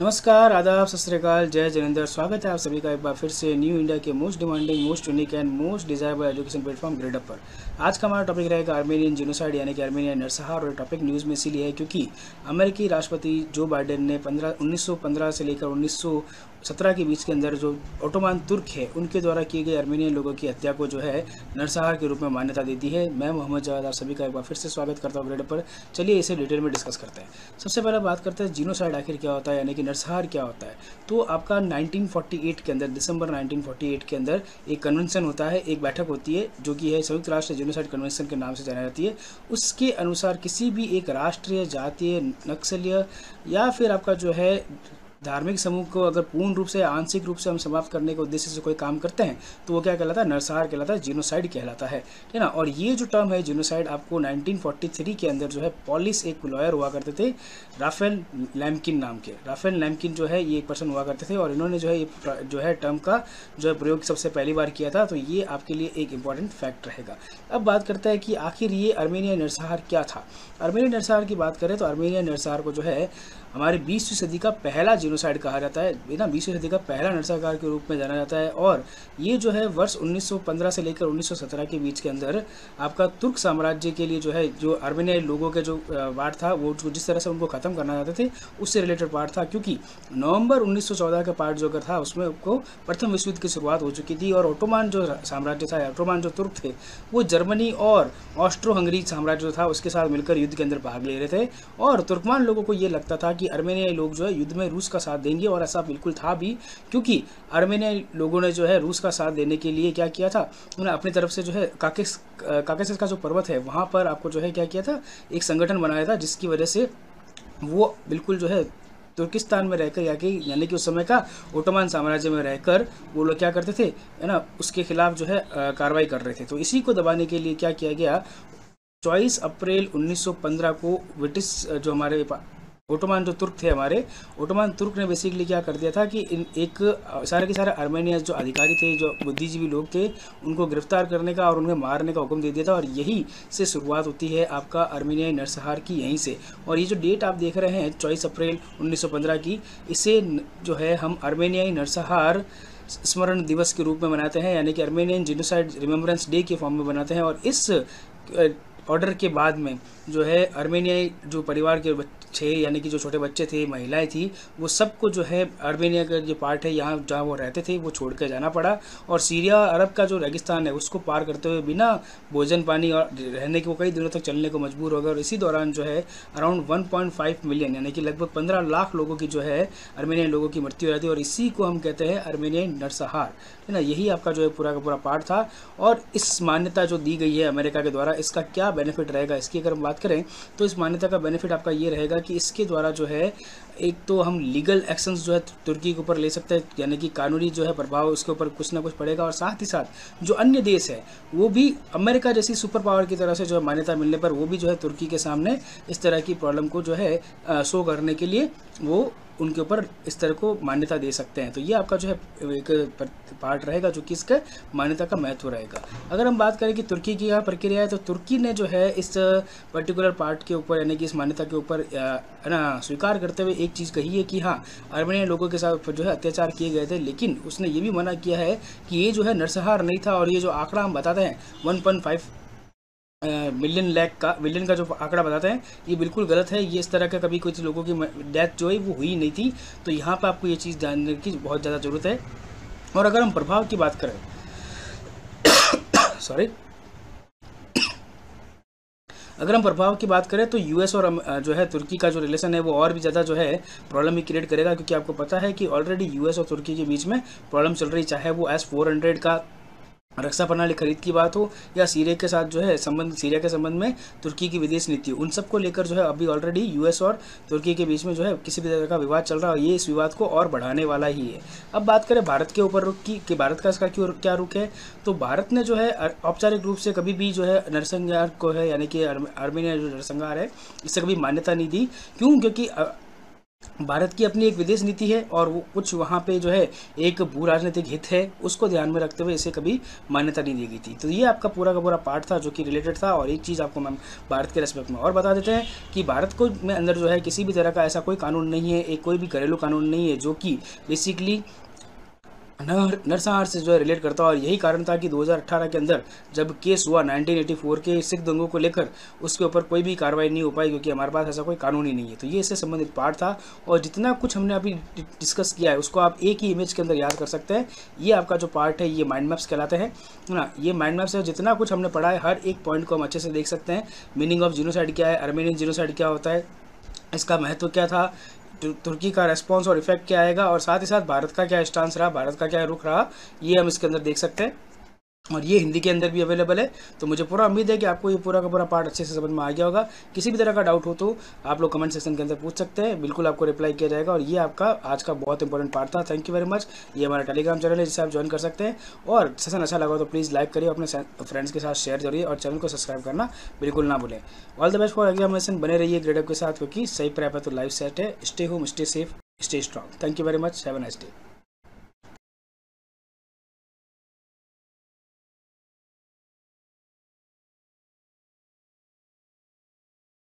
नमस्कार, आदाब, सत श्रीकाल जय जनेंद्र स्वागत है आप सभी का एक बार फिर से न्यू इंडिया के most demanding most unique and most desirable education platform Gradeup पर। आज का हमारा टॉपिक रहेगा आर्मेनियन जिनोसाइड यानी कि आर्मेनियन नरसहार, और टॉपिक न्यूज़ में इसीलिए है क्योंकि अमेरिकी राष्ट्रपति जो बाइडेन ने पंद्रह, उन्नीस से लेकर उन्नीस सत्रह के बीच के अंदर जो ओटोमान तुर्क है, उनके द्वारा किए गए आर्मेनियन लोगों की हत्या को जो है नरसहार के रूप में मान्यता देती है। मैं मोहम्मद जवाद, आप सभी का एक बार फिर से स्वागत करता हूँ ग्रेड पर। चलिए इसे डिटेल में डिस्कस करते हैं। सबसे पहले बात करते हैं जीनोसाइड आखिर क्या होता है, यानी कि नरसहार क्या होता है। तो आपका 1948 के अंदर, दिसंबर 1948 के अंदर एक कन्वेंशन होता है, एक बैठक होती है, जो कि है संयुक्त राष्ट्र जीनोसाइड कन्वेंशन के नाम से जाना जाती है। उसके अनुसार किसी भी एक राष्ट्रीय, जातीय, नक्सलीय या फिर आपका जो है धार्मिक समूह को अगर पूर्ण रूप से, आंशिक रूप से हम समाप्त करने के उद्देश्य से कोई काम करते हैं तो वो क्या कहलाता है? नरसहार कहलाता है जीनोसाइड कहलाता है ठीक है ना? और ये जो टर्म है जीनोसाइड आपको 1943 के अंदर जो है पॉलिस एक लॉयर हुआ करते थे, राफेल लैमकिन नाम के। राफेल लैमकिन जो है, ये एक पर्सन हुआ करते थे, और इन्होंने जो है, ये जो है टर्म का जो है प्रयोग सबसे पहली बार किया था तो ये आपके लिए एक इंपॉर्टेंट फैक्ट रहेगा। अब बात करते हैं कि आखिर ये अर्मेनिया नरसहार क्या था? अर्मेनिया नरसहार की बात करें तो अर्मेनिया नरसहार को जो है, हमारे बीसवीं सदी का पहला जीनोसाइड कहा जाता है। ना बीसवीं सदी का पहला नरसंहार के रूप में जाना जाता है और ये जो है वर्ष 1915 से लेकर 1917 के बीच के अंदर आपका तुर्क साम्राज्य के लिए जो है, जो अर्मेनियाई लोगों के जो वार्ड था, वो जिस तरह से उनको ख़त्म करना चाहते थे, उससे रिलेटेड पार्ट था। क्योंकि नवंबर 1914 का पार्ट जो था, उसमें को प्रथम विश्व युद्ध की शुरुआत हो चुकी थी और ओटोमान जो साम्राज्य था, ओटोमान जो तुर्क थे, वो जर्मनी और ऑस्ट्रो हंगरी साम्राज्य जो था, उसके साथ मिलकर युद्ध के अंदर भाग ले रहे थे। और तुर्कमान लोगों को ये लगता था कि अर्मेनियाई लोग जो है, युद्ध में रूस का साथ देंगे और ऐसा बिल्कुल था भी, क्योंकि अर्मेनियाई लोगों ने जो है रूस का साथ देने के लिए क्या किया था? उन्होंने अपनी तरफ़ से जो है काकेस काकेस का जो पर्वत है, वहाँ पर आपको जो है क्या किया था? एक संगठन बनाया था, जिसकी वजह से वो बिल्कुल जो है तुर्किस्तान में रहकर या कि यानी कि उस समय का ओटोमान साम्राज्य में रहकर वो लोग क्या करते थे? है ना, उसके खिलाफ जो है कार्रवाई कर रहे थे। तो इसी को दबाने के लिए क्या किया गया? चौबीस अप्रैल 1915 को ब्रिटिश, जो हमारे ओटोमान जो तुर्क थे हमारे, ओटोमान तुर्क ने बेसिकली क्या कर दिया था कि इन एक, सारे के सारे आर्मेनिया जो अधिकारी थे, जो बुद्धिजीवी लोग थे, उनको गिरफ़्तार करने का और उन्हें मारने का हुक्म दे दिया था और यही से शुरुआत होती है आपका आर्मेनियाई नरसहार की यहीं से। और ये जो डेट आप देख रहे हैं, चौबीस अप्रैल उन्नीस सौ पंद्रह की, इसे जो है हम आर्मेनियाई नरसहार स्मरण दिवस के रूप में मनाते हैं, यानी कि आर्मेनियन जिनोसाइड रिमेम्बरेंस डे के फॉर्म में बनाते हैं। और इस ऑर्डर के बाद में जो है अर्मेनियाई जो परिवार के छः यानी कि जो छोटे बच्चे थे, महिलाएँ थी, वो सबको जो है अर्मेनिया का जो पार्ट है, यहाँ जहाँ वो रहते थे, वो छोड़ कर जाना पड़ा। और सीरिया अरब का जो रेगिस्तान है, उसको पार करते हुए बिना भोजन पानी और रहने के वो कई दिनों तक चलने को मजबूर हो गए। और इसी दौरान जो है अराउंड वन मिलियन यानी कि लगभग पंद्रह लाख लोगों की जो है अर्मेनियन लोगों की मृत्यु जाती है। और इसी को हम कहते हैं अर्मेनियन नरसहार, है ना? यही आपका जो है पूरा का पूरा पार्ट था। और इस मान्यता जो दी गई है अमेरिका के द्वारा, इसका क्या बेनिफिट रहेगा, इसकी अगर हम बात करें तो इस मान्यता का बेनिफिट आपका ये रहेगा कि इसके द्वारा जो है, एक तो हम लीगल एक्शंस जो है, तुर्की के ऊपर ले सकते हैं, यानी कि कानूनी जो है, प्रभाव उसके ऊपर कुछ ना कुछ पड़ेगा। और साथ ही साथ, जो अन्य देश है, वो भी अमेरिका जैसी सुपर पावर की तरह से जो है, मान्यता मिलने पर वो भी जो है, तुर्की के सामने इस तरह की प्रॉब्लम को जो है शो करने के लिए वो उनके ऊपर इस तरह को मान्यता दे सकते हैं। तो ये आपका जो है एक पार्ट रहेगा जो कि इसका मान्यता का महत्व रहेगा। अगर हम बात करें कि तुर्की की क्या प्रक्रिया है तो तुर्की ने जो है इस पर्टिकुलर पार्ट के ऊपर, यानी कि इस मान्यता के ऊपर है ना, स्वीकार करते हुए एक चीज़ कही है कि हाँ अर्मेनियन लोगों के साथ जो है अत्याचार किए गए थे, लेकिन उसने ये भी मना किया है कि ये जो है नरसंहार नहीं था और ये जो आंकड़ा हम बताते हैं वन मिलियन लैक का मिलियन का जो आंकड़ा बताते हैं, ये बिल्कुल गलत है। ये इस तरह का कभी कुछ लोगों की डेथ जो है, वो हुई नहीं थी। तो यहाँ पर आपको ये चीज़ जानने की बहुत ज़्यादा ज़रूरत है। और अगर हम प्रभाव की बात करें सॉरी अगर हम प्रभाव की बात करें तो यूएस और जो है, तुर्की का जो रिलेशन है, वो और भी ज़्यादा जो है प्रॉब्लम ही क्रिएट करेगा। क्योंकि आपको पता है कि ऑलरेडी यूएस और तुर्की के बीच में प्रॉब्लम चल रही, चाहे वो एस फोर हंड्रेड का रक्षा प्रणाली खरीद की बात हो या सीरिया के साथ जो है संबंध, सीरिया के संबंध में तुर्की की विदेश नीति उन सबको लेकर जो है अभी ऑलरेडी यूएस और तुर्की के बीच में जो है किसी भी तरह का विवाद चल रहा है ये इस विवाद को और बढ़ाने वाला ही है। अब बात करें भारत के ऊपर रुख की, कि भारत का इसका क्यों क्या रुख है तो भारत ने जो है औपचारिक रूप से कभी भी जो है नरसंहार को है, यानी कि आर्मेनिया जो नरसंहार है, इससे कभी मान्यता नहीं दी। क्यों? क्योंकि भारत की अपनी एक विदेश नीति है और वो कुछ वहाँ पे जो है एक भू राजनीतिक हित है, उसको ध्यान में रखते हुए इसे कभी मान्यता नहीं दी गई थी। तो ये आपका पूरा का पूरा पार्ट था जो कि रिलेटेड था और एक चीज़ आपको मैम भारत के रेस्पेक्ट में और बता देते हैं कि भारत को में अंदर जो है किसी भी तरह का ऐसा कोई कानून नहीं है, एक कोई भी घरेलू कानून नहीं है जो कि बेसिकली नर, नरसंहार से जो है रिलेट करता और यही कारण था कि 2018 के अंदर जब केस हुआ 1984 के सिख दंगों को लेकर, उसके ऊपर कोई भी कार्रवाई नहीं हो पाई क्योंकि हमारे पास ऐसा कोई कानून ही नहीं है। तो ये इससे संबंधित पार्ट था और जितना कुछ हमने अभी डिस्कस किया है, उसको आप एक ही इमेज के अंदर याद कर सकते हैं। ये आपका जो पार्ट है, ये माइंड मैप्स कहलाते हैं। ना? ये माइंड मैप्स है, जितना कुछ हमने पढ़ा है, हर एक पॉइंट को हम अच्छे से देख सकते हैं। मीनिंग ऑफ़ जीनोसाइड क्या है? अर्मेनियन जीनोसाइड क्या होता है? इसका महत्व क्या था? तुर्की का रेस्पॉन्स और इफ़ेक्ट क्या आएगा? और साथ ही साथ भारत का क्या स्टांस रहा? भारत का क्या रुख रहा? ये हम इसके अंदर देख सकते हैं। और ये हिंदी के अंदर भी अवेलेबल है। तो मुझे पूरा उम्मीद है कि आपको ये पूरा का पूरा पार्ट अच्छे से समझ में आ गया होगा। किसी भी तरह का डाउट हो तो आप लोग कमेंट सेक्शन के अंदर पूछ सकते हैं। बिल्कुल आपको रिप्लाई किया जाएगा और ये आपका आज का बहुत इंपॉर्टेंट पार्ट था। थैंक यू वेरी मच ये हमारा टेलीग्राम चैनल है, जिसे आप ज्वाइन कर सकते हैं। और सेशन अच्छा लगा तो प्लीज़ लाइक करिए, अपने फ्रेंड्स के साथ शेयर करिए और चैनल को सब्सक्राइब करना बिल्कुल ना भूलें। All the best for examination बने रहिए ग्रेडअप के साथ, क्योंकि सही प्रैप है तो लाइफ सेट है। Stay home stay safe stay strong thank you very much have nice day